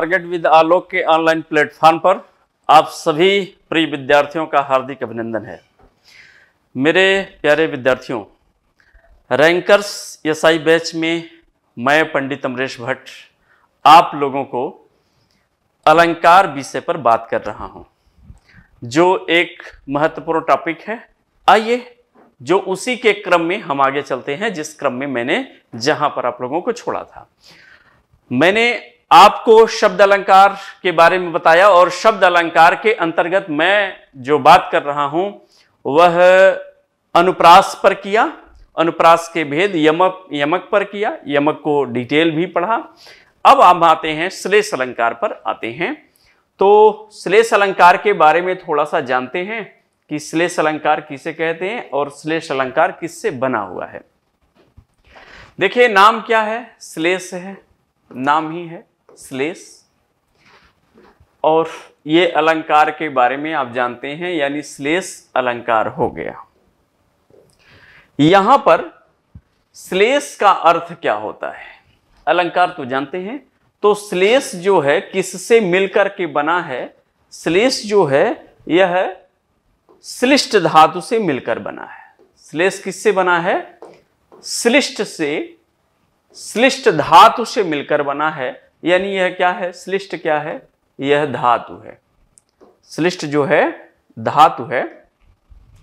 Target with आलोक के online platform पर आप सभी प्रिय विद्यार्थियों का हार्दिक अभिनंदन है। मेरे प्यारे विद्यार्थियों रैंकर्स एस आई बैच में मैं पंडित अमरेश भट्ट आप लोगों को अलंकार विषय पर बात कर रहा हूँ, जो एक महत्वपूर्ण टॉपिक है। आइए, जो उसी के क्रम में हम आगे चलते हैं, जिस क्रम में मैंने जहाँ पर आप लोगों को छोड़ा था। मैंने आपको शब्द अलंकार के बारे में बताया और शब्द अलंकार के अंतर्गत मैं जो बात कर रहा हूँ, वह अनुप्रास पर किया, अनुप्रास के भेद यमक यमक पर किया, यमक को डिटेल भी पढ़ा। अब हम आते हैं श्लेष अलंकार पर आते हैं। तो श्लेष अलंकार के बारे में थोड़ा सा जानते हैं कि श्लेष अलंकार किसे कहते हैं और श्लेष अलंकार किससे बना हुआ है। देखिए, नाम क्या है? श्लेष है, नाम ही है। श्लेष और ये अलंकार के बारे में आप जानते हैं, यानी श्लेष अलंकार हो गया। यहाँ पर श्लेष का अर्थ क्या होता है? अलंकार तो जानते हैं। तो श्लेष जो है, किससे मिलकर के बना है? श्लेष जो है, यह श्लिष्ट धातु से मिलकर बना है। श्लेष किससे बना है? श्लिष्ट से श्लिष्ट धातु से मिलकर बना है। यानी यह क्या है? श्लिष्ट क्या है? यह धातु है। श्लिष्ट जो है, धातु है।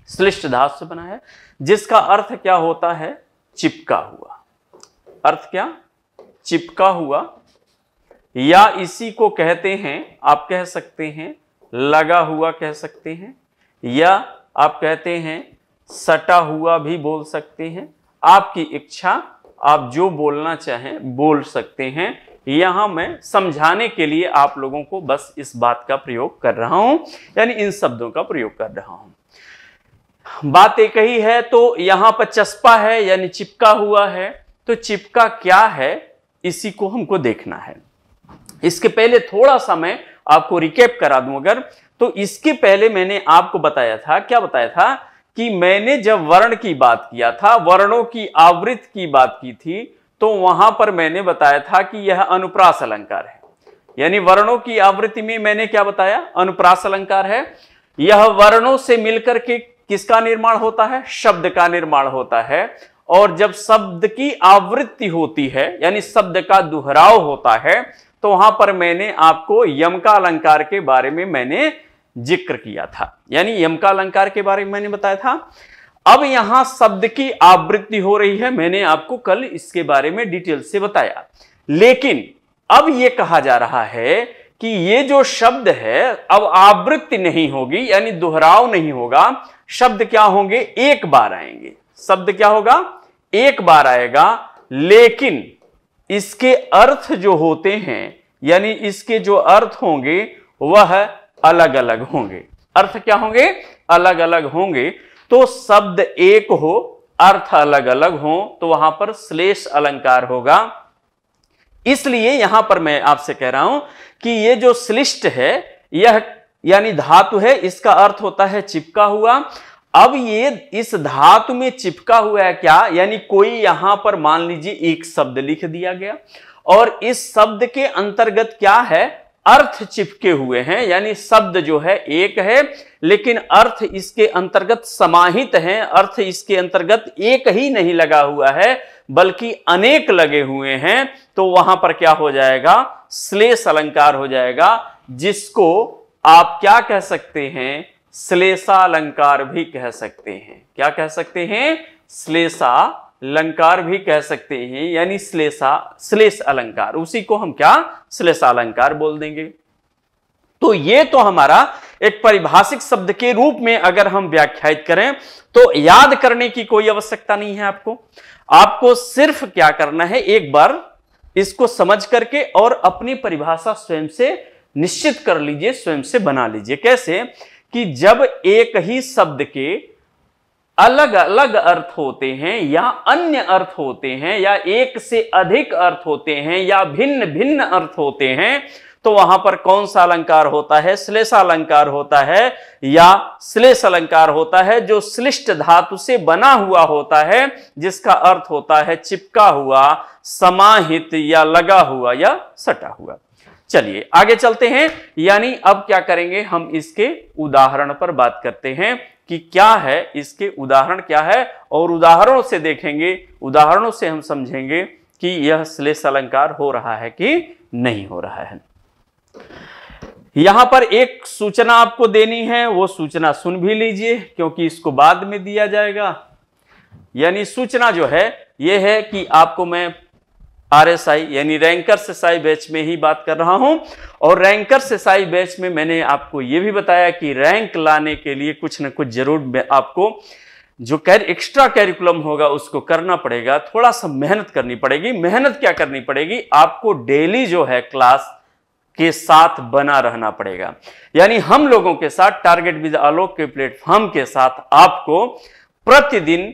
श्लिष्ट धातु से बना है, जिसका अर्थ क्या होता है? चिपका हुआ। अर्थ क्या? चिपका हुआ। या इसी को कहते हैं, आप कह सकते हैं, लगा हुआ कह सकते हैं, या आप कहते हैं, सटा हुआ भी बोल सकते हैं। आपकी इच्छा, आप जो बोलना चाहें, बोल सकते हैं। यहाँ मैं समझाने के लिए आप लोगों को बस इस बात का प्रयोग कर रहा हूँ, यानी इन शब्दों का प्रयोग कर रहा हूँ। बात एक ही है तो यहाँ पर चस्पा है, यानी चिपका हुआ है। तो चिपका क्या है, इसी को हमको देखना है। इसके पहले थोड़ा सा मैं आपको रिकेप करा दूँ अगर। तो इसके पहले मैंने आपको बताया था, क्या बताया था? कि मैंने जब वर्ण की बात किया था, वर्णों की आवृत्ति की बात की थी तो वहाँ पर मैंने बताया था कि यह अनुप्रास अलंकार है। यानी वर्णों की आवृत्ति में मैंने क्या बताया? अनुप्रास अलंकार है। यह वर्णों से मिलकर के किसका निर्माण होता है? शब्द का निर्माण होता है। और जब शब्द की आवृत्ति होती है, यानी शब्द का दोहराव होता है तो वहाँ पर मैंने आपको यम का अलंकार के बारे में मैंने ज़िक्र किया था। यानी यम का अलंकार के बारे में मैंने बताया था। अब यहाँ शब्द की आवृत्ति हो रही है, मैंने आपको कल इसके बारे में डिटेल से बताया। लेकिन अब यह कहा जा रहा है कि ये जो शब्द है, अब आवृत्ति नहीं होगी, यानी दोहराव नहीं होगा। शब्द क्या होंगे? एक बार आएँगे। शब्द क्या होगा? एक बार आएगा। लेकिन इसके अर्थ जो होते हैं, यानी इसके जो अर्थ होंगे, वह अलग अलग होंगे। अर्थ क्या होंगे? अलग अलग होंगे। तो शब्द एक हो, अर्थ अलग अलग हो तो वहाँ पर श्लेष अलंकार होगा। इसलिए यहाँ पर मैं आपसे कह रहा हूँ कि ये जो श्लिष्ट है, यह यानी धातु है, इसका अर्थ होता है चिपका हुआ। अब ये इस धातु में चिपका हुआ है क्या? यानी कोई यहाँ पर मान लीजिए एक शब्द लिख दिया गया। और इस शब्द के अंतर्गत क्या है? अर्थ चिपके हुए हैं, यानी शब्द जो है, एक है लेकिन अर्थ इसके अंतर्गत समाहित है, अर्थ इसके अंतर्गत एक ही नहीं लगा हुआ है, बल्कि अनेक लगे हुए हैं। तो वहाँ पर क्या हो जाएगा? श्लेष अलंकार हो जाएगा, जिसको आप क्या कह सकते हैं? श्लेषालंकार भी कह सकते हैं। क्या कह सकते हैं? श्लेषा अलंकार भी कह सकते हैं, यानी श्लेषा, श्लेष अलंकार। उसी को हम क्या? श्लेषालंकार बोल देंगे। तो ये तो हमारा एक परिभाषिक शब्द के रूप में अगर हम व्याख्यात करें तो याद करने की कोई आवश्यकता नहीं है आपको। आपको सिर्फ़ क्या करना है, एक बार इसको समझ करके और अपनी परिभाषा स्वयं से निश्चित कर लीजिए, स्वयं से बना लीजिए। कैसे? कि जब एक ही शब्द के अलग अलग अर्थ होते हैं या अन्य अर्थ होते हैं या एक से अधिक अर्थ होते हैं या भिन्न भिन्न अर्थ होते हैं तो वहाँ पर कौन सा अलंकार होता है? श्लेष अलंकार होता है या श्लेष अलंकार होता है, जो श्लिष्ट धातु से बना हुआ होता है, जिसका अर्थ होता है चिपका हुआ, समाहित या लगा हुआ या सटा हुआ। चलिए, आगे चलते हैं। यानी अब क्या करेंगे? हम इसके उदाहरण पर बात करते हैं कि क्या है इसके उदाहरण, क्या है, और उदाहरणों से देखेंगे। उदाहरणों से हम समझेंगे कि यह श्लेष अलंकार हो रहा है कि नहीं हो रहा है। यहाँ पर एक सूचना आपको देनी है, वो सूचना सुन भी लीजिए, क्योंकि इसको बाद में दिया जाएगा। यानी सूचना जो है, ये है कि आपको मैं आर एस आई यानी रैंकर से बैच में ही बात कर रहा हूँ, और रैंकर से बैच में मैंने आपको यह भी बताया कि रैंक लाने के लिए कुछ ना कुछ ज़रूर आपको जो कैर, एक्स्ट्रा कैरिकुलम होगा, उसको करना पड़ेगा। थोड़ा सा मेहनत करनी पड़ेगी। मेहनत क्या करनी पड़ेगी? आपको डेली जो है क्लास के साथ बना रहना पड़ेगा। यानी हम लोगों के साथ टारगेट विद आलोक के प्लेटफॉर्म के साथ आपको प्रतिदिन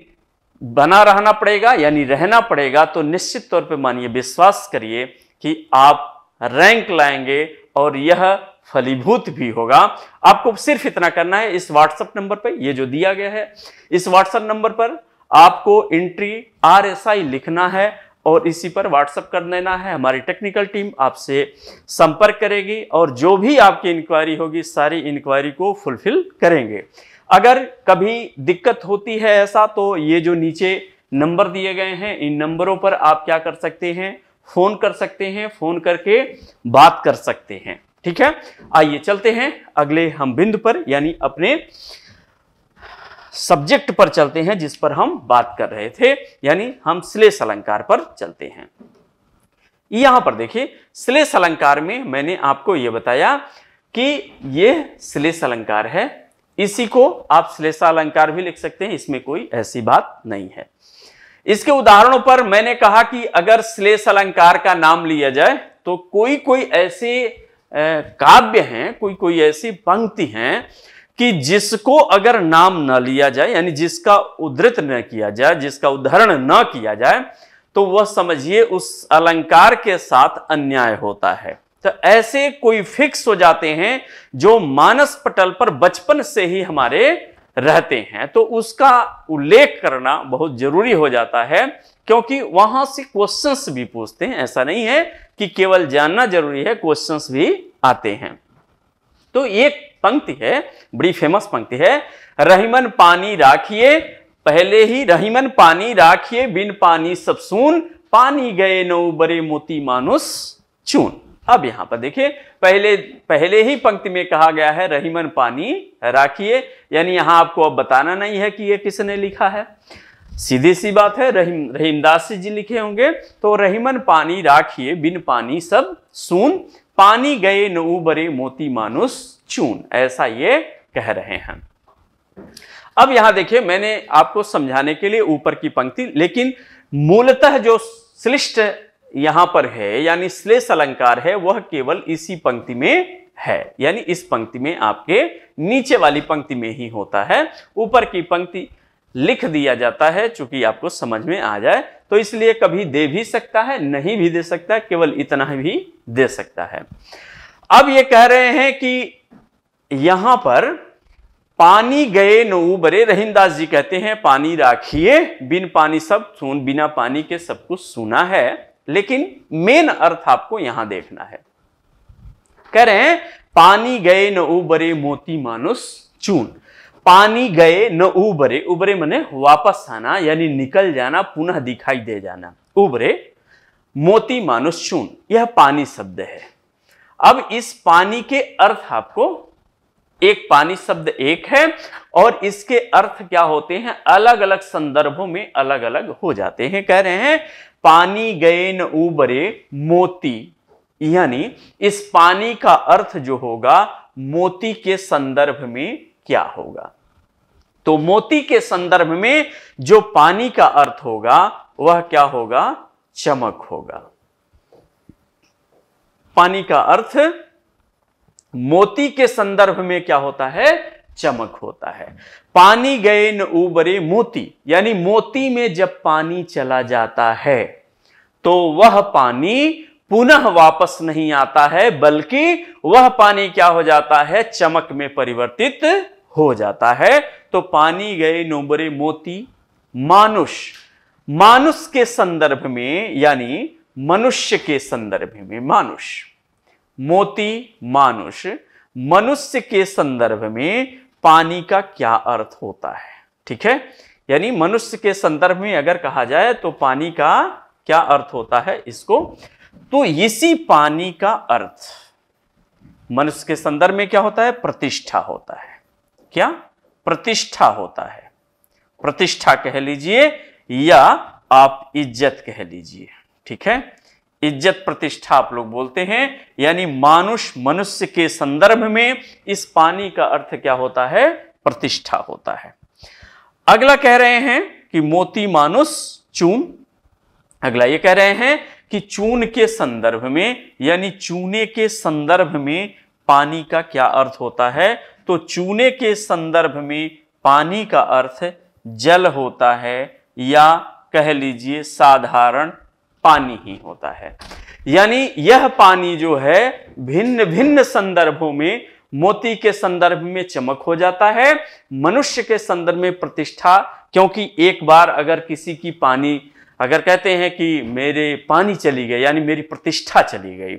बना रहना पड़ेगा, यानी रहना पड़ेगा। तो निश्चित तौर पे मानिए, विश्वास करिए कि आप रैंक लाएँगे और यह फलीभूत भी होगा। आपको सिर्फ़ इतना करना है, इस व्हाट्सएप नंबर पर यह जो दिया गया है, इस व्हाट्सएप नंबर पर आपको एंट्री आर लिखना है। और इसी पर व्हाट्सअप कर देना है। हमारी टेक्निकल टीम आपसे संपर्क करेगी और जो भी आपकी इंक्वायरी होगी, सारी इंक्वायरी को फुलफिल करेंगे। अगर कभी दिक्कत होती है ऐसा तो ये जो नीचे नंबर दिए गए हैं, इन नंबरों पर आप क्या कर सकते हैं? फ़ोन कर सकते हैं, फ़ोन करके बात कर सकते हैं। ठीक है? आइए चलते हैं। अगले हम बिंदु पर, यानी अपने सब्जेक्ट पर चलते हैं, जिस पर हम बात कर रहे थे, यानी हम श्लेष अलंकार पर चलते हैं। यहाँ पर देखिए, श्लेष अलंकार में मैंने आपको यह बताया कि यह श्लेष अलंकार है, इसी को आप श्लेषा अलंकार भी लिख सकते हैं, इसमें कोई ऐसी बात नहीं है। इसके उदाहरणों पर मैंने कहा कि अगर श्लेष अलंकार का नाम लिया जाए तो कोई कोई ऐसे काव्य हैं कोई कोई ऐसी पंक्ति हैं कि जिसको अगर नाम न लिया जाए, यानी जिसका उद्धृत न किया जाए, जिसका उदाहरण न किया जाए तो वह समझिए उस अलंकार के साथ अन्याय होता है। तो ऐसे कोई फिक्स हो जाते हैं जो मानस पटल पर बचपन से ही हमारे रहते हैं। तो उसका उल्लेख करना बहुत ज़रूरी हो जाता है, क्योंकि वहाँ से क्वेश्चंस भी पूछते हैं। ऐसा नहीं है कि केवल जानना ज़रूरी है क्वेश्चंस भी आते हैं। तो एक पंक्ति है, बड़ी फ़ेमस पंक्ति है। रहीमन पानी राखिए, पहले ही रहीमन पानी राखिए, बिन पानी सब सुन, पानी गए नौ बरे मोती मानुस चून। अब यहाँ पर देखिए, पहले पहले ही पंक्ति में कहा गया है, रहीमन पानी राखिए। यानी यहाँ आपको अब बताना नहीं है कि ये किसने लिखा है। सीधी सी बात है, रहीम, रहीमदास जी लिखे होंगे तो रहीमन पानी राखिए, बिन पानी सब सुन पानी गए न उबरे मोती मानुस चून, ऐसा ये कह रहे हैं। अब यहाँ देखिए, मैंने आपको समझाने के लिए ऊपर की पंक्ति, लेकिन मूलतः जो श्लिष्ट यहाँ पर है, यानी श्लेष अलंकार है, वह केवल इसी पंक्ति में है। यानी इस पंक्ति में आपके नीचे वाली पंक्ति में ही होता है। ऊपर की पंक्ति लिख दिया जाता है चूँकि आपको समझ में आ जाए तो इसलिए कभी दे भी सकता है, नहीं भी दे सकता, केवल इतना भी दे सकता है। अब ये कह रहे हैं कि यहाँ पर पानी गए न उबरे रहीमदास जी कहते हैं, पानी राखिए, बिन पानी सब सुन, बिना पानी के सब कुछ सुना है, लेकिन मेन अर्थ आपको यहाँ देखना है। कह रहे हैं, पानी गए न उबरे मोती मानुस चून। पानी गए, न उबरे। उबरे मने वापस आना, यानी निकल जाना, पुनः दिखाई दे जाना। उबरे, मोती मानुस चून। यह पानी शब्द है। अब इस पानी के अर्थ आपको, एक पानी शब्द एक है, और इसके अर्थ क्या होते हैं? अलग अलग संदर्भों में अलग अलग हो जाते हैं। कह रहे हैं, पानी गए, न उबरे, मोती। यानी, इस पानी का अर्थ जो होगा, मोती के संदर्भ में क्या होगा? तो मोती के संदर्भ में जो पानी का अर्थ होगा, वह क्या होगा? चमक होगा। पानी का अर्थ, मोती के संदर्भ में क्या होता है? चमक होता है। पानी गए न उबरे मोती, यानी मोती में जब पानी चला जाता है तो वह पानी पुनः वापस नहीं आता है, बल्कि वह पानी क्या हो जाता है? चमक में परिवर्तित हो जाता है तो पानी गए नोबरे मोती, मानुष। मानुष के संदर्भ में, यानी मनुष्य के संदर्भ में मानुष। मोती, मानुष, मनुष्य के संदर्भ में पानी का क्या अर्थ होता है? ठीक है? यानी मनुष्य के संदर्भ में अगर कहा जाए तो पानी का क्या अर्थ होता है इसको? तो इसी पानी का अर्थ मनुष्य के संदर्भ में क्या होता है? प्रतिष्ठा होता है। क्या? प्रतिष्ठा होता है। प्रतिष्ठा कह लीजिए या आप इज़्ज़त कह लीजिए। ठीक है? इज़्ज़त प्रतिष्ठा आप लोग बोलते हैं, यानी मानुष मनुष्य के संदर्भ में इस पानी का अर्थ क्या होता है? प्रतिष्ठा होता है। अगला कह रहे हैं कि मोती मानुष चून। अगला ये कह रहे हैं कि चून के संदर्भ में, यानी चूने के संदर्भ में पानी का क्या अर्थ होता है? तो चूने के संदर्भ में पानी का अर्थ जल होता है या कह लीजिए साधारण पानी ही होता है। यानी यह पानी जो है, भिन्न भिन्न संदर्भों में, मोती के संदर्भ में चमक हो जाता है, मनुष्य के संदर्भ में प्रतिष्ठा, क्योंकि एक बार अगर किसी की पानी अगर कहते हैं कि मेरे पानी चली गई, यानी मेरी प्रतिष्ठा चली गई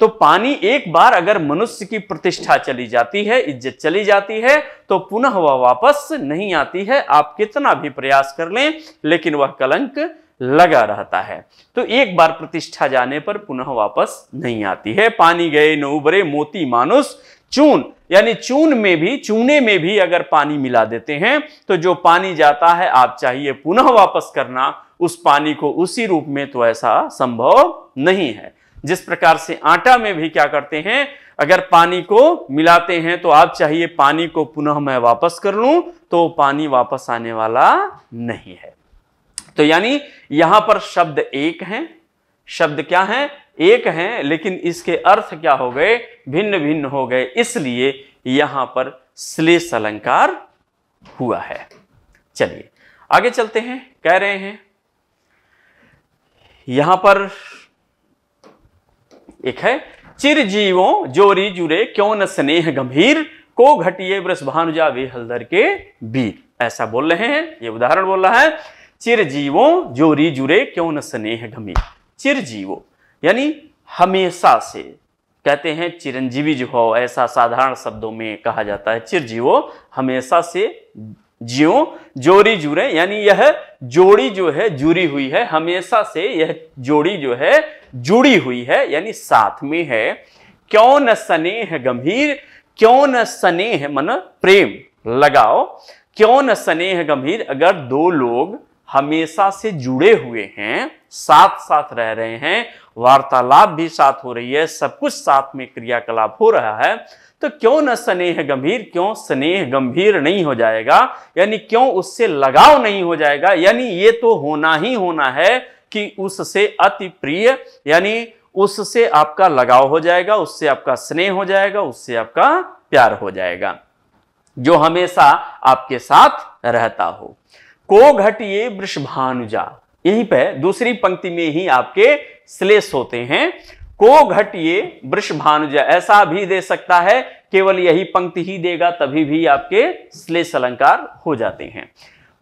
तो पानी एक बार अगर मनुष्य की प्रतिष्ठा चली जाती है, इज़्ज़त चली जाती है तो पुनः वह वापस नहीं आती है। आप कितना भी प्रयास कर लें, लेकिन वह कलंक लगा रहता है। तो एक बार प्रतिष्ठा जाने पर पुनः वापस नहीं आती है। पानी गए, न उबरे मोती मानुष, चून, यानी चून में भी, चूने में भी अगर पानी मिला देते हैं तो जो पानी जाता है, आप चाहिए पुनः वापस करना उस पानी को उसी रूप में तो ऐसा संभव नहीं है। जिस प्रकार से आटा में भी क्या करते हैं, अगर पानी को मिलाते हैं तो आप चाहिए पानी को पुनः मैं वापस कर लूँ तो पानी वापस आने वाला नहीं है। तो यानी यहाँ पर शब्द एक है, शब्द क्या है? एक है, लेकिन इसके अर्थ क्या हो गए? भिन्न भिन्न हो गए। इसलिए यहाँ पर श्लेष अलंकार हुआ है। चलिए, आगे चलते हैं, कह रहे हैं यहाँ पर एक है चिर जीवों जोरी जुरे क्यों न स्नेह गंभीर? को घटिए वृष भानुजा वे हलदर के बीर। ऐसा बोल रहे हैं, ये उदाहरण बोल रहा है चिर जीवों जोरी जुरे क्यों न स्नेह गंभीर? चिर जीवो यानी हमेशा से कहते हैं, चिरंजीवी जो हो, ऐसा साधारण शब्दों में कहा जाता है। चिरजीवो, हमेशा से जियो जोड़ी जुरे यानी यह जोड़ी जो है, जुड़ी हुई है, हमेशा से यह जोड़ी जो है, जुड़ी हुई है, यानी साथ में है। क्यों न स्नेह गंभीर, क्यों न स्नेह मन प्रेम, लगाओ। क्यों न स्नेह गंभीर, अगर दो लोग हमेशा से जुड़े हुए हैं साथ साथ रह रहे हैं, वार्तालाप भी साथ हो रही है, सब कुछ साथ में क्रियाकलाप हो रहा है तो क्यों न स्नेह गंभीर, क्यों स्नेह गंभीर नहीं हो जाएगा, यानी क्यों उससे लगाव नहीं हो जाएगा, यानी ये तो होना ही होना है कि उससे अति प्रिय, यानी उससे आपका लगाव हो जाएगा, उससे आपका स्नेह हो जाएगा, उससे आपका प्यार हो जाएगा, जो हमेशा आपके साथ रहता हो। को घटिए वृषभानुजा। यहीं पे दूसरी पंक्ति में ही आपके श्लेष होते हैं। को घटिए वृष भानुजा ऐसा भी दे सकता है, केवल यही पंक्ति ही देगा, तभी भी आपके श्लेष अलंकार हो जाते हैं।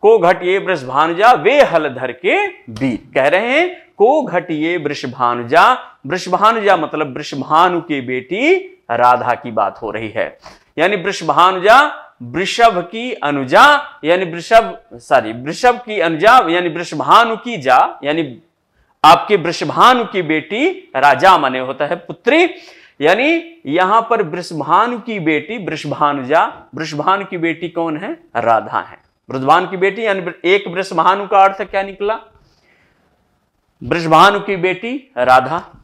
को घटिए वृष भानुजा वे हलधर के बीर कह रहे हैं, को घटिए वृष भानुजा वृष भानुजा मतलब वृषभानु की बेटी राधा की बात हो रही है। यानी वृषभानुजा वृषभ की अनुजा, यानी वृषभ सॉरी वृषभ की अनुजा, यानी वृषभानु की जा, यानी आपके वृषभानु की बेटी राजा मने होता है पुत्री, यानी यहाँ पर वृषभानु की बेटी, वृषभानुजा, वृषभानु की बेटी कौन है? राधा है। वृषभानु की बेटी, यानी एक वृषभानु का अर्थ क्या निकला? वृषभानु की बेटी राधा।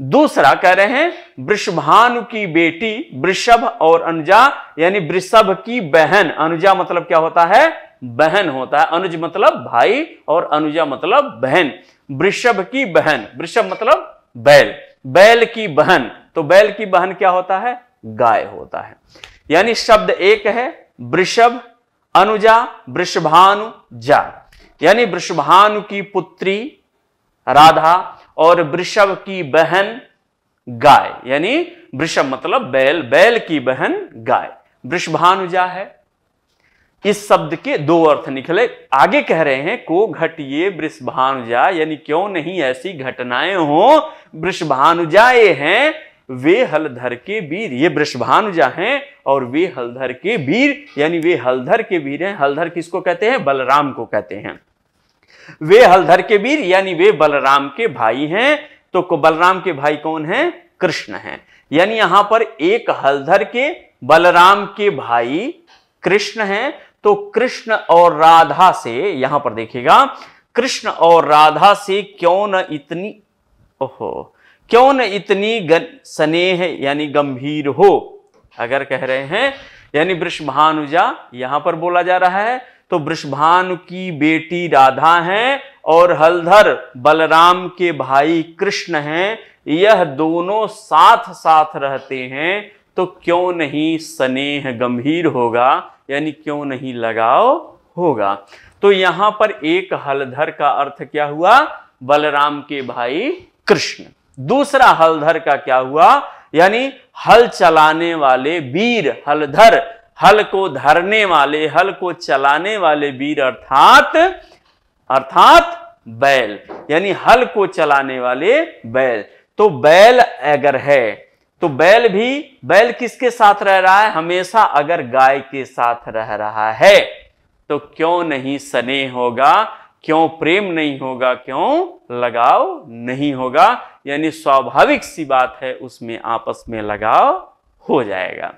दूसरा कह रहे हैं, वृषभानु की बेटी वृषभ और अनुजा, यानी वृषभ की बहन। अनुजा मतलब क्या होता है? बहन होता है। अनुज मतलब भाई और अनुजा मतलब बहन। वृषभ की बहन। वृषभ मतलब बैल। बैल की बहन। तो बैल की बहन क्या होता है? गाय होता है। यानी शब्द एक है, वृषभ, अनुजा, वृषभानु, जा। यानी वृषभानु की पुत्री राधा और वृषभ की बहन गाय, यानी वृषभ मतलब बैल बैल की बहन गाय। वृषभानुजा है। इस शब्द के दो अर्थ निकले। आगे कह रहे हैं, को घटिए वृषभानुजा, यानी क्यों नहीं ऐसी घटनाएँ हो? वृषभानुजाए हैं, वे हलधर के वीर। ये वृषभानुजा हैं और वे हलधर के वीर, यानी वे हलधर के वीर हैं। हलधर किसको कहते हैं? बलराम को कहते हैं। वे हलधर के वीर, यानी वे बलराम के भाई हैं। तो बलराम के भाई कौन हैं? कृष्ण हैं। यानी यहाँ पर एक हलधर के, बलराम के भाई कृष्ण हैं। तो कृष्ण और राधा से, यहाँ पर देखिएगा, कृष्ण और राधा से क्यों न इतनी, ओहो, क्यों न इतनी स्नेह, यानी गंभीर हो? अगर कह रहे हैं, यानी वृषभानुजा यहाँ पर बोला जा रहा है तो वृषभानु की बेटी राधा है और हलधर बलराम के भाई कृष्ण हैं। यह दोनों साथ साथ रहते हैं तो क्यों नहीं स्नेह गंभीर होगा? यानी क्यों नहीं लगाव होगा? तो यहाँ पर एक हलधर का अर्थ क्या हुआ? बलराम के भाई कृष्ण। दूसरा हलधर का क्या हुआ? यानी हल चलाने वाले वीर हलधर हल को धरने वाले, हल को चलाने वाले वीर अर्थात अर्थात बैल, यानी हल को चलाने वाले बैल। तो बैल अगर है तो बैल भी, बैल किसके साथ रह रहा है? हमेशा अगर गाय के साथ रह रहा है तो क्यों नहीं स्नेह होगा? क्यों प्रेम नहीं होगा? क्यों लगाव नहीं होगा? यानी स्वाभाविक सी बात है, उसमें आपस में लगाव हो जाएगा।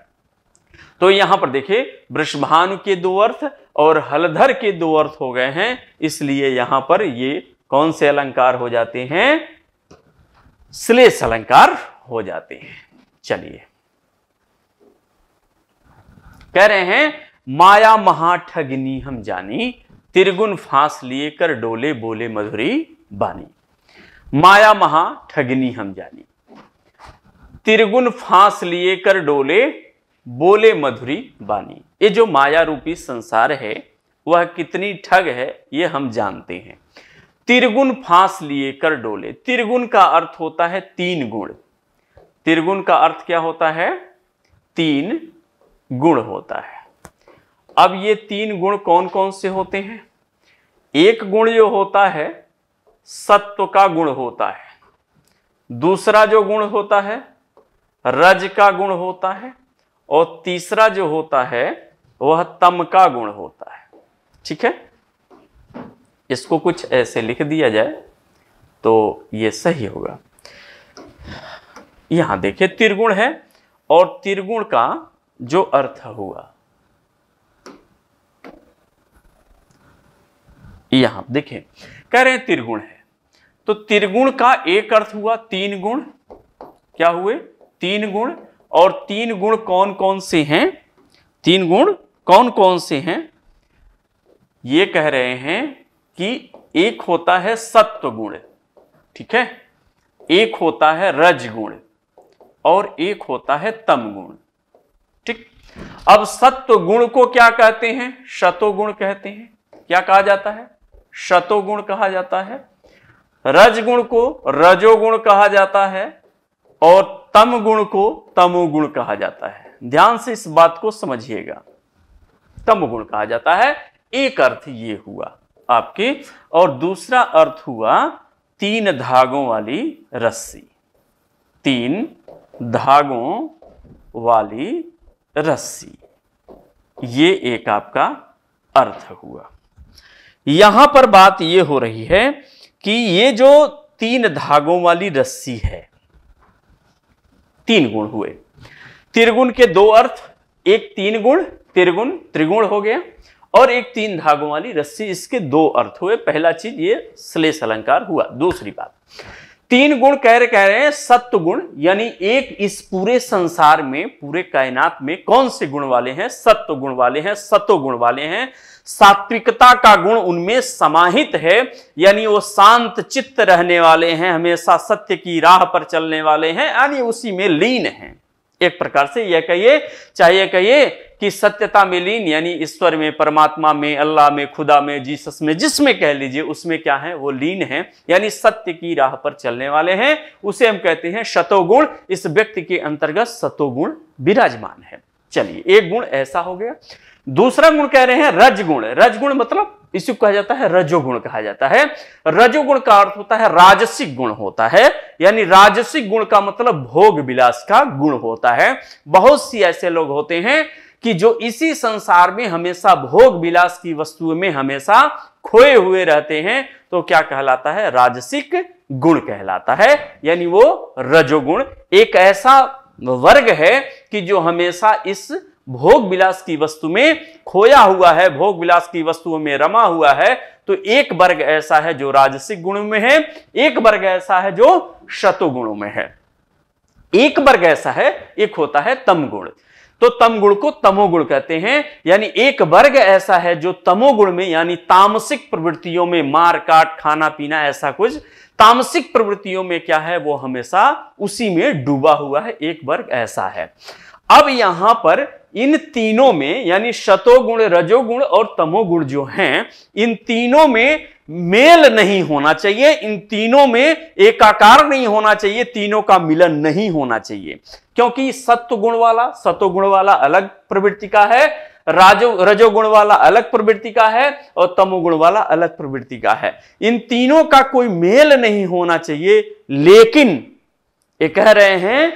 तो यहाँ पर देखिए वृषभानु के दो अर्थ और हलधर के दो अर्थ हो गए हैं, इसलिए यहाँ पर ये कौन से अलंकार हो जाते हैं? श्लेष अलंकार हो जाते हैं। चलिए। कह रहे हैं, माया महाठगनी हम जानी, तिरगुन फांस लिए कर डोले बोले मधुरी बानी। माया महा ठगनी हम जानी, तिरगुन फांस लिए कर डोले बोले मधुरी बानी। ये जो माया रूपी संसार है, वह कितनी ठग है, ये हम जानते हैं। तिरगुन फांस लिए कर डोले। तिरगुन का अर्थ होता है तीन गुण। तिरगुन का अर्थ क्या होता है? तीन गुण होता है। अब ये तीन गुण कौन कौन से होते हैं? एक गुण जो होता है, सत्व का गुण होता है। दूसरा जो गुण होता है, रज का गुण होता है। और तीसरा जो होता है, वह तम का गुण होता है। ठीक है? इसको कुछ ऐसे लिख दिया जाए तो ये सही होगा। यहाँ देखिए, त्रिगुण है और त्रिगुण का जो अर्थ हुआ। यहाँ देखें कह रहे हैं त्रिगुण है। तो त्रिगुण का एक अर्थ हुआ, तीन गुण। क्या हुए? तीन गुण। और तीन गुण कौन कौन से हैं? तीन गुण कौन कौन से हैं? ये कह रहे हैं कि एक होता है सत्व गुण, ठीक है? एक होता है रज गुण और एक होता है तम गुण, ठीक? अब सत्व गुण को क्या कहते हैं? शतो गुण कहते हैं। क्या कहा जाता है? शतोगुण कहा जाता है। रजगुण को रजोगुण कहा जाता है। और तम गुण को तमोगुण कहा जाता है। ध्यान से इस बात को समझिएगा। तम गुण कहा जाता है। एक अर्थ ये हुआ आपके, और दूसरा अर्थ हुआ तीन धागों वाली रस्सी। तीन धागों वाली रस्सी। ये एक आपका अर्थ हुआ। यहाँ पर बात यह हो रही है कि ये जो तीन धागों वाली रस्सी है तीन गुण हुए। त्रिगुण के दो अर्थ, एक तीन गुण, त्रिगुण त्रिगुण हो गया, और एक तीन धागों वाली रस्सी, इसके दो अर्थ हुए। पहला चीज़ ये श्लेष अलंकार हुआ, दूसरी बात। तीन गुण कह रहे कह रहे हैं सत्व गुण यानी एक इस पूरे संसार में, पूरे कायनात में कौन से गुण वाले हैं? सत्व गुण वाले हैं सत्व गुण वाले हैं सात्विकता का गुण उनमें समाहित है, यानी वो शांत चित्त रहने वाले हैं, हमेशा सत्य की राह पर चलने वाले हैं, यानी उसी में लीन है। एक प्रकार से यह कहिए, चाहे कहिए कि सत्यता में लीन, यानी ईश्वर में, परमात्मा में, अल्लाह में, खुदा में, जीसस में, जिसमें कह लीजिए, उसमें क्या है? वो लीन है, यानी सत्य की राह पर चलने वाले हैं। उसे हम कहते हैं शतोगुण। इस व्यक्ति के अंतर्गत सतोगुण विराजमान है। चलिए, एक गुण ऐसा हो गया दूसरा गुण कह रहे हैं रजगुण। रजगुण मतलब इसी कहा जाता है रजोगुण कहा जाता है। रजोगुण का अर्थ होता है राजसिक गुण होता है, यानी राजसिक गुण का मतलब भोग विलास का गुण होता है। बहुत सी ऐसे लोग होते हैं कि जो इसी संसार में हमेशा भोग विलास की वस्तुओं में हमेशा खोए हुए रहते हैं तो क्या कहलाता है? राजसिक गुण कहलाता है, यानी वो रजोगुण। एक ऐसा वर्ग है कि जो हमेशा इस भोग विलास की वस्तु में खोया हुआ है भोग विलास की वस्तुओं में रमा हुआ है तो एक वर्ग ऐसा है जो राजसिक गुण में है, एक वर्ग ऐसा है जो शतो गुणों में है। एक वर्ग ऐसा है, एक होता है तम गुण तो तम गुण को तमोगुण कहते हैं, यानी एक वर्ग ऐसा है जो तमोगुण में, यानी तामसिक प्रवृत्तियों में मार, काट, खाना, पीना, ऐसा कुछ, तामसिक प्रवृत्तियों में क्या है, वो हमेशा उसी में डूबा हुआ है, एक वर्ग ऐसा है। अब यहाँ पर इन तीनों में, यानी शतोगुण रजोगुण और तमोगुण जो हैं, इन तीनों में मेल नहीं होना चाहिए, इन तीनों में एकाकार नहीं होना चाहिए, तीनों का मिलन नहीं होना चाहिए। क्योंकि सत्व गुण वाला सतोगुण वाला अलग प्रवृत्ति का है, राजो रजोगुण वाला अलग प्रवृत्ति का है और तमोगुण वाला अलग प्रवृत्ति का है। इन तीनों का कोई मेल नहीं होना चाहिए, लेकिन ये कह रहे हैं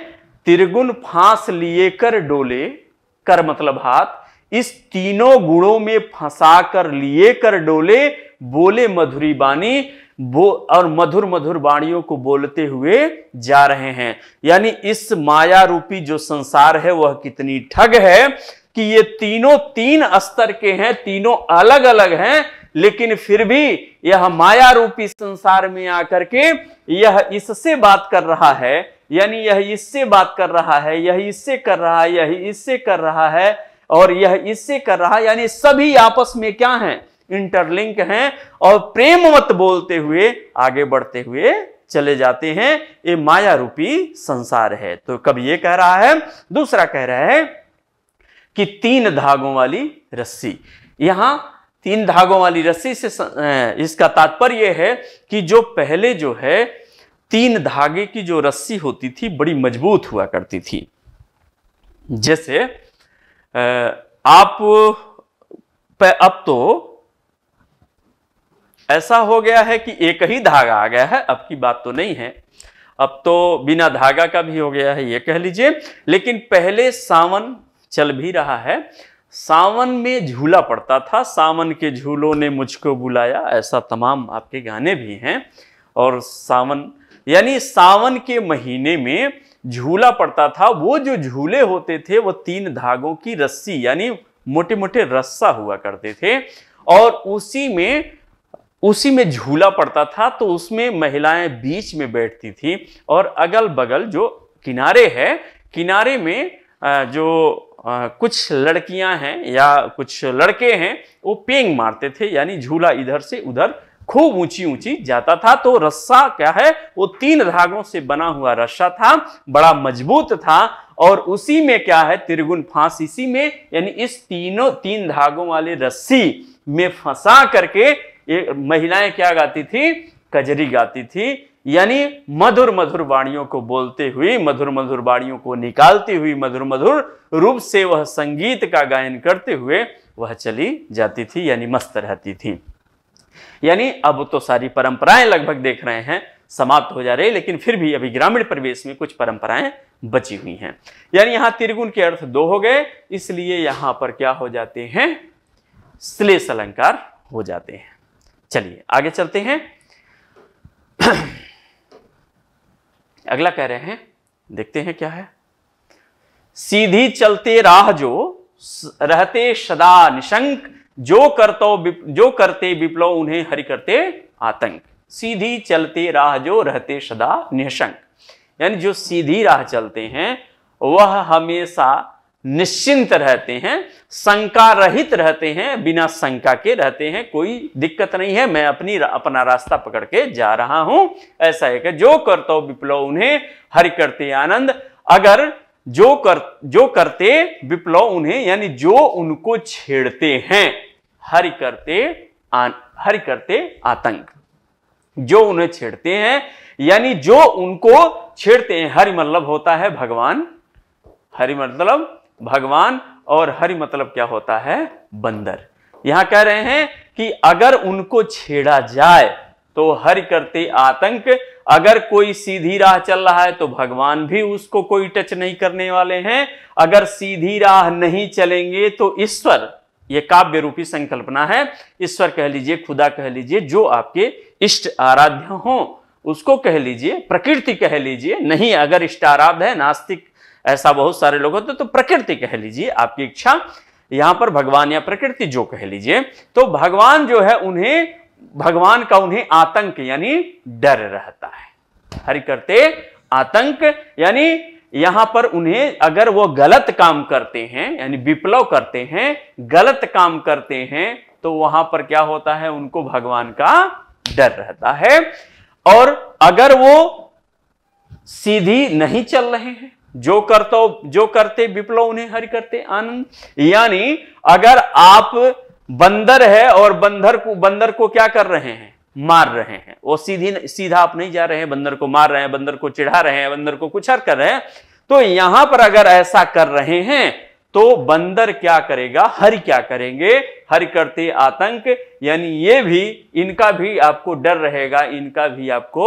त्रिगुण फांस लिए कर डोले कर मतलब हाथ, इस तीनों गुणों में फंसा कर लिए कर डोले, बोले मधुरी बानी वो और मधुर मधुर वाणियों को बोलते हुए जा रहे हैं। यानी इस माया रूपी जो संसार है, वह कितनी ठग है कि ये तीनों तीन स्तर के हैं, तीनों अलग अलग हैं, लेकिन फिर भी यह माया रूपी संसार में आकर के यह इससे बात कर रहा है यानी यह इससे बात कर रहा है, यह इससे कर रहा है, यह इससे कर रहा है और यह इससे कर रहा है, यानी सभी आपस में क्या है? इंटरलिंक हैं और प्रेम मत बोलते हुए आगे बढ़ते हुए चले जाते हैं। ये माया रूपी संसार है। तो कब ये कह रहा है? दूसरा कह रहा है कि तीन धागों वाली रस्सी। यहाँ तीन धागों वाली रस्सी से इसका तात्पर्य है कि जो पहले जो है तीन धागे की जो रस्सी होती थी, बड़ी मज़बूत हुआ करती थी। जैसे आप अब तो ऐसा हो गया है कि एक ही धागा आ गया है, अब की बात तो नहीं है। अब तो बिना धागा का भी हो गया है, ये कह लीजिए। लेकिन पहले सावन चल भी रहा है। सावन में झूला पड़ता था, सावन के झूलों ने मुझको बुलाया, ऐसा तमाम आपके गाने भी हैं। और सावन यानी सावन के महीने में झूला पड़ता था, वो जो झूले होते थे, वो तीन धागों की रस्सी, यानी मोटे मोटे रस्सा हुआ करते थे, और उसी में उसी में झूला पड़ता था तो उसमें महिलाएँ बीच में बैठती थी, और अगल बगल जो किनारे है, किनारे में जो कुछ लड़कियाँ हैं या कुछ लड़के हैं, वो पेंग मारते थे, यानी झूला इधर से उधर खूब ऊँची ऊँची जाता था तो रस्सा क्या है, वो तीन धागों से बना हुआ रस्सा था, बड़ा मज़बूत था, और उसी में क्या है त्रिगुण फांस, इसी में, यानी इस तीनों, तीन धागों वाले रस्सी में फंसा करके ये महिलाएँ क्या गाती थी, कजरी गाती थी, यानी मधुर मधुर वाणियों को बोलते हुए मधुर मधुर वाणियों को निकालती हुई मधुर मधुर रूप से वह संगीत का गायन करते हुए वह चली जाती थी, यानी मस्त रहती थी। यानी अब तो सारी परंपराएँ लगभग देख रहे हैं, समाप्त हो जा रही, लेकिन फिर भी अभी ग्रामीण परिवेश में कुछ परंपराएँ बची हुई हैं। यानी यहाँ त्रिगुण के अर्थ दो हो गए, इसलिए यहाँ पर क्या हो जाते हैं? श्लेष अलंकार हो जाते हैं। चलिए, आगे चलते हैं। अगला कह रहे हैं, देखते हैं क्या है। सीधी चलते राह जो रहते सदा निशंक जो करतो जो करते विप्लव, उन्हें हरि करते आतंक। सीधी चलते राह जो रहते सदा निशंक। यानी जो सीधी राह चलते हैं, वह हमेशा निश्चिंत रहते हैं शंका रहित रहते हैं, बिना शंका के रहते हैं। कोई दिक्कत नहीं है, मैं अपनी अपना रास्ता पकड़ के जा रहा हूँ। ऐसा है कि जो करतो विप्लव, उन्हें हरि करते आनंद। अगर जो कर, जो करते विप्लव, उन्हें, यानी जो उनको छेड़ते हैं हरि करते हरि करते आतंक। जो उन्हें छेड़ते हैं, यानी जो उनको छेड़ते हैं, हरि मतलब होता है भगवान। हरि मतलब भगवान और हरि मतलब क्या होता है? बंदर। यहाँ कह रहे हैं कि अगर उनको छेड़ा जाए तो हरि करते आतंक। अगर कोई सीधी राह चल रहा है तो भगवान भी उसको कोई टच नहीं करने वाले हैं। अगर सीधी राह नहीं चलेंगे तो ईश्वर ये काव्य रूपी संकल्पना है। ईश्वर कह लीजिए, खुदा कह लीजिए, जो आपके इष्ट आराध्य हो, उसको कह लीजिए, प्रकृति कह लीजिए, नहीं अगर इष्ट आराध्य है, नास्तिक, ऐसा बहुत सारे लोग होते तो प्रकृति कह लीजिए, आपकी इच्छा। यहाँ पर भगवान या प्रकृति जो कह लीजिए तो भगवान जो है, उन्हें, भगवान का उन्हें आतंक यानी डर रहता है। हरि करते आतंक यानी यहाँ पर उन्हें अगर वो गलत काम करते हैं, यानी विप्लव करते हैं, गलत काम करते हैं तो वहाँ पर क्या होता है? उनको भगवान का डर रहता है। और अगर वो सीधी नहीं चल रहे हैं, जो करते जो करते विप्लव उन्हें हरि करते आनंद। यानी अगर आप बंदर है और बंदर को बंदर को क्या कर रहे हैं? मार रहे हैं। वो सीधी, सीधा आप नहीं जा रहे हैं, बंदर को मार रहे हैं, बंदर को चिढ़ा रहे हैं, बंदर को कुछ हर कर रहे हैं। तो यहाँ पर अगर ऐसा कर रहे हैं तो बंदर क्या करेगा? हरि क्या करेंगे? हरि करते आतंक। यानी ये भी, इनका भी आपको डर रहेगा, इनका भी आपको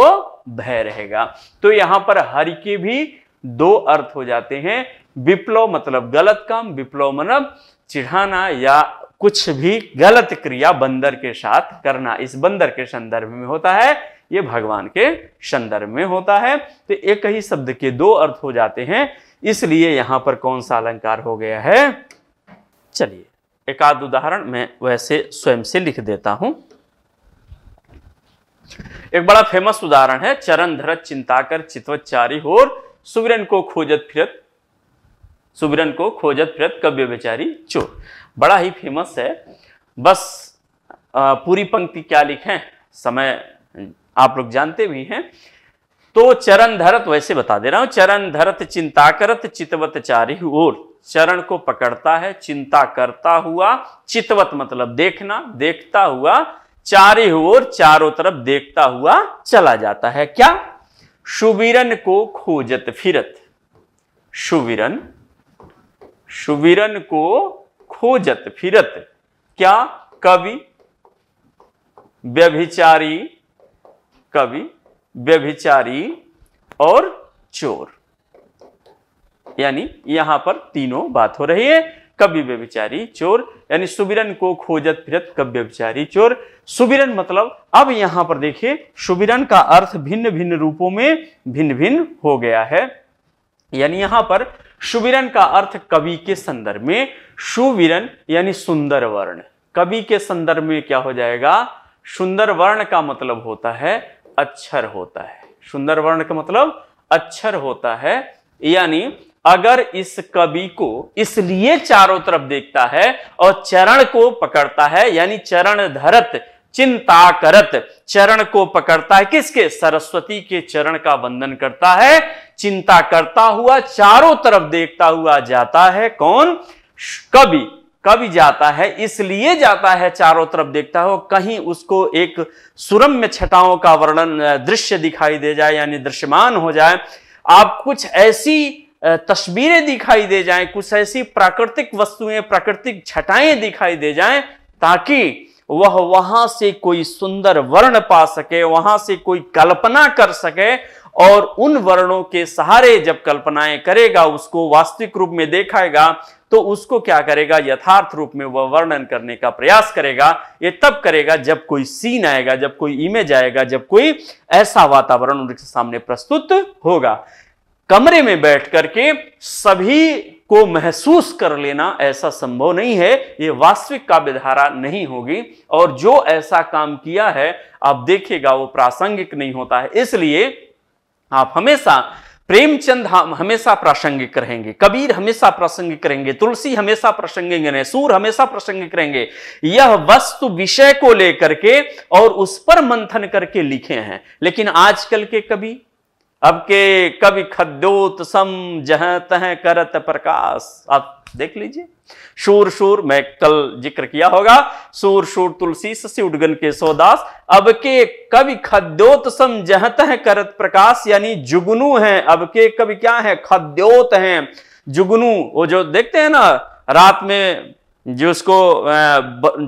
भय रहेगा। तो यहाँ पर हरि के भी दो अर्थ हो जाते हैं। विप्लव मतलब गलत काम, विप्लव मतलब चिढ़ाना या कुछ भी गलत क्रिया बंदर के साथ करना। इस बंदर के संदर्भ में होता है ये भगवान के संदर्भ में होता है। तो एक ही शब्द के दो अर्थ हो जाते हैं। इसलिए यहाँ पर कौन सा अलंकार हो गया है? चलिए एक उदाहरण मैं वैसे स्वयं से लिख देता हूँ। एक बड़ा फ़ेमस उदाहरण है, चरण धरत चिंताकर चितवचारी और सुबिरन को खोजत फिरत सुबिरन को खोजत फिरत कव्य बेचारी चोर। बड़ा ही फ़ेमस है। बस पूरी पंक्ति क्या लिखें? समय आप लोग जानते भी हैं। तो चरण धरत वैसे बता दे रहा हूँ, चरण धरत चिंता करत चितवत चारी और चरण को पकड़ता है, चिंता करता हुआ, चितवत मतलब देखना, देखता हुआ, चारे ओर, चारों तरफ़ देखता हुआ चला जाता है। क्या? शुबिरन को खोजत फिरत। शुबिरन शुबिरन को खोजत फिरत। क्या? कवि, व्यभिचारी कवि, व्यभिचारी और चोर। यानी यहाँ पर तीनों बात हो रही है। कवि, व्यभिचारी, चोर, यानी सुबिरन को खोजत फिरत कवि, व्यभिचारी, चोर। सुबिरन मतलब अब यहाँ पर देखिए सुबिरन का अर्थ भिन्न भिन्न रूपों में भिन्न भिन्न हो गया है। यानी यहाँ पर सुबिरन का अर्थ कवि के संदर्भ में, सुविरन यानी सुंदर वर्ण। कवि के संदर्भ में क्या हो जाएगा? सुंदर वर्ण का मतलब होता है अक्षर होता है। सुंदर वर्ण का मतलब अक्षर होता है। यानी अगर इस कवि को इसलिए चारों तरफ़ देखता है और चरण को पकड़ता है, यानी चरण धरत चिंता करत चरण को पकड़ता है किसके? सरस्वती के चरण का वंदन करता है। चिंता करता हुआ, चारों तरफ़ देखता हुआ जाता है कौन? कवि। कवि जाता है, इसलिए जाता है चारों तरफ़ देखता हो, कहीं उसको एक सुरम्य छटाओं का वर्णन दृश्य दिखाई दे जाए, यानी दृश्यमान हो जाए, आप कुछ ऐसी तस्वीरें दिखाई दे जाएँ, कुछ ऐसी प्राकृतिक वस्तुएँ, प्राकृतिक छटाएँ दिखाई दे जाएँ, ताकि वह वहाँ से कोई सुंदर वर्ण पा सके, वहाँ से कोई कल्पना कर सके, और उन वर्णों के सहारे जब कल्पनाएँ करेगा, उसको वास्तविक रूप में देखाएगा तो उसको क्या करेगा? यथार्थ रूप में वह वर्णन करने का प्रयास करेगा। ये तब करेगा जब कोई सीन आएगा, जब कोई इमेज आएगा, जब कोई ऐसा वातावरण उनके सामने प्रस्तुत होगा। कमरे में बैठ करके सभी को महसूस कर लेना ऐसा संभव नहीं है। ये वास्तविक काव्यधारा नहीं होगी। और जो ऐसा काम किया है, आप देखेगा वो प्रासंगिक नहीं होता है। इसलिए आप हमेशा प्रेमचंद हम हमेशा प्रासंगिक रहेंगे, कबीर हमेशा प्रासंगिक रहेंगे, तुलसी हमेशा प्रासंगिक रहेंगे, सूर हमेशा प्रासंगिक रहेंगे। यह वस्तु विषय को लेकर के और उस पर मंथन करके लिखे हैं। लेकिन आजकल के कवि अब के कवि खद्योत सम जह तह करत प्रकाश। आप देख लीजिए। शूर शूर, मैं कल ज़िक्र किया होगा। सूर शूर तुलसी ससी उडगन के सोदास अब के कवि खद्योत सम जहत है करत प्रकाश, यानी जुगनू है। अब के कवि क्या है? खद्योत हैं। जुगनू, वो जो देखते हैं ना, रात में जो उसको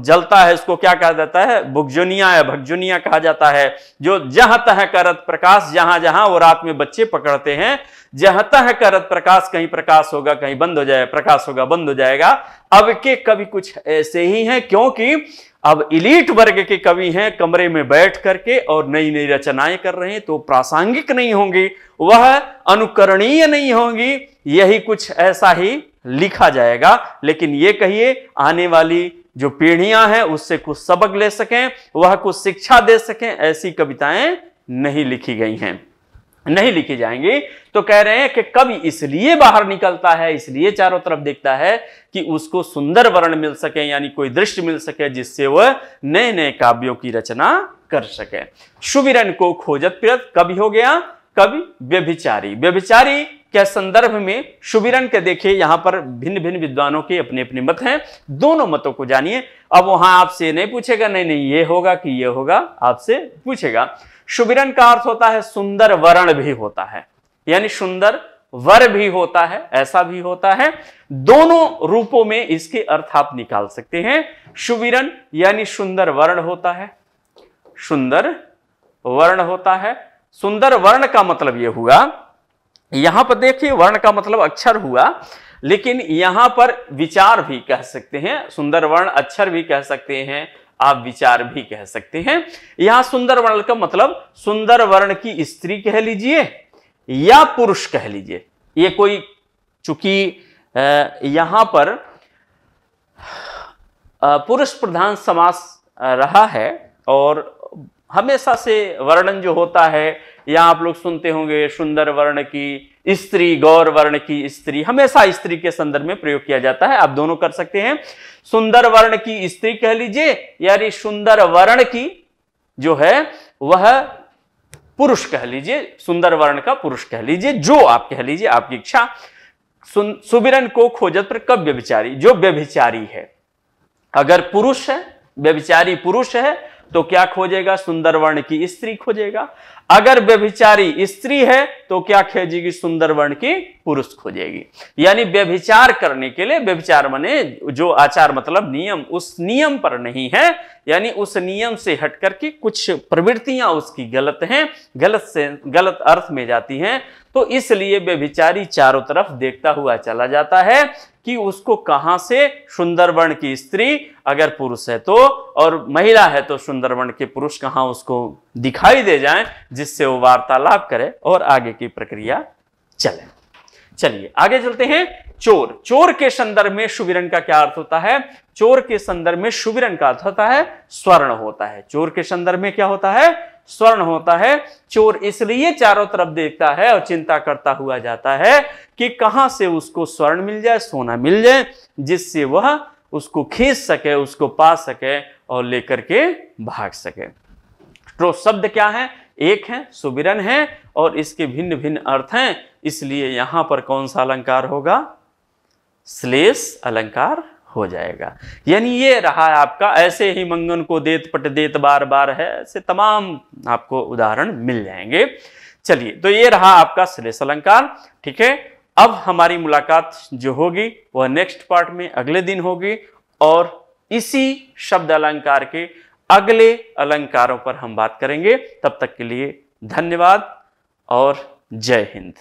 जलता है, उसको क्या कहा जाता है? भुगजुनिया या भगजुनिया कहा जाता है। जो जहाँ तह करत प्रकाश, जहाँ जहाँ वो रात में बच्चे पकड़ते हैं, जहाँ तह करत प्रकाश कहीं प्रकाश होगा, कहीं बंद हो जाए, प्रकाश होगा, बंद हो जाएगा। अब के कवि कुछ ऐसे ही हैं, क्योंकि अब इलीट वर्ग के कवि हैं, कमरे में बैठ करके और नई नई रचनाएँ कर रहे हैं तो प्रासंगिक नहीं होंगी। वह अनुकरणीय नहीं होंगी। यही कुछ ऐसा ही लिखा जाएगा। लेकिन ये कहिए, आने वाली जो पीढ़ियाँ हैं, उससे कुछ सबक ले सकें, वह कुछ शिक्षा दे सकें, ऐसी कविताएँ नहीं लिखी गई हैं। नहीं लिखी जाएँगी। तो कह रहे हैं कि कवि इसलिए बाहर निकलता है, इसलिए चारों तरफ़ देखता है कि उसको सुंदर वर्ण मिल सके, यानी कोई दृश्य मिल सके, जिससे वह नए नए काव्यों की रचना कर सके। शुभिरन को खोजत पिरत कवि हो गया कवि व्यभिचारी। व्यभिचारी के संदर्भ में शुभिरन के देखिए यहाँ पर भिन्न भिन्न विद्वानों के अपने अपने मत हैं? दोनों मतों को जानिए। अब वहाँ आपसे नहीं पूछेगा, नहीं नहीं, ये होगा कि ये होगा, आपसे पूछेगा। शुभिरन का अर्थ होता है सुंदर वर्ण भी होता है। यानी सुंदर वर भी होता है, ऐसा भी होता है। दोनों रूपों में इसके अर्थ आप निकाल सकते हैं। शुभिरन यानी सुंदर वर्ण होता है। सुंदर वर्ण होता है। सुंदर वर्ण का मतलब यह हुआ यहाँ पर देखिए, वर्ण का मतलब अक्षर हुआ, लेकिन यहाँ पर विचार भी कह सकते हैं, सुंदर वर्ण अक्षर भी कह सकते हैं, आप विचार भी कह सकते हैं। यहाँ सुंदर वर्ण का मतलब सुंदर वर्ण की स्त्री कह लीजिए, या पुरुष कह लीजिए। ये कोई चूँकि यहाँ पर पुरुष प्रधान समास रहा है, और हमेशा से वर्णन जो होता है या आप लोग सुनते होंगे सुंदर वर्ण की स्त्री, गौर वर्ण की स्त्री, हमेशा स्त्री के संदर्भ में प्रयोग किया जाता है। आप दोनों कर सकते हैं। सुंदर वर्ण की स्त्री कह लीजिए, यानी सुंदर वर्ण की जो है, वह पुरुष कह लीजिए, सुंदर वर्ण का पुरुष कह लीजिए, जो आप कह लीजिए, आपकी इच्छा। सुबिरन को खोजत पर कब व्यभिचारी जो व्यभिचारी है। अगर पुरुष है, व्यभिचारी पुरुष है तो क्या खोजेगा? सुंदर वर्ण की स्त्री खोजेगा। अगर व्यभिचारी स्त्री है तो क्या खेजेगी? सुंदर वर्ण की पुरुष खोजेगी। यानी व्यभिचार करने के लिए व्यभिचार माने जो आचार मतलब नियम, उस नियम पर नहीं है। यानी उस नियम से हट करके कुछ प्रवृत्तियाँ उसकी गलत हैं, गलत से, गलत अर्थ में जाती हैं। तो इसलिए व्यभिचारी चारों तरफ़ देखता हुआ चला जाता है कि उसको कहाँ से सुंदर वर्ण की स्त्री अगर पुरुष है तो और महिला है तो सुंदर वर्ण के पुरुष कहाँ उसको दिखाई दे जाएँ, जिससे वो वार्तालाप करे और आगे की प्रक्रिया चले। चलिए, आगे चलते हैं। चोर। चोर के संदर्भ में शुभिरन का क्या अर्थ होता है? चोर के संदर्भ में शुभिरन का अर्थ होता है स्वर्ण होता है। चोर के संदर्भ में क्या होता है? स्वर्ण होता है। चोर इसलिए चारों तरफ़ देखता है और चिंता करता हुआ जाता है कि कहाँ से उसको स्वर्ण मिल जाए, सोना मिल जाए, जिससे वह उसको खींच सके, उसको पा सके और लेकर के भाग सके। तो शब्द क्या है? एक है सुबिरन है और इसके भिन्न भिन्न अर्थ हैं। इसलिए यहाँ पर कौन सा अलंकार होगा? श्लेष अलंकार हो जाएगा। यानी ये रहा है आपका, ऐसे ही मंगन को देत पट देत बार बार है, ऐसे तमाम आपको उदाहरण मिल जाएँगे। चलिए तो ये रहा आपका श्लेष अलंकार, ठीक है? अब हमारी मुलाकात जो होगी, वह नेक्स्ट पार्ट में अगले दिन होगी और इसी शब्द अलंकार के अगले अलंकारों पर हम बात करेंगे। तब तक के लिए धन्यवाद और जय हिंद।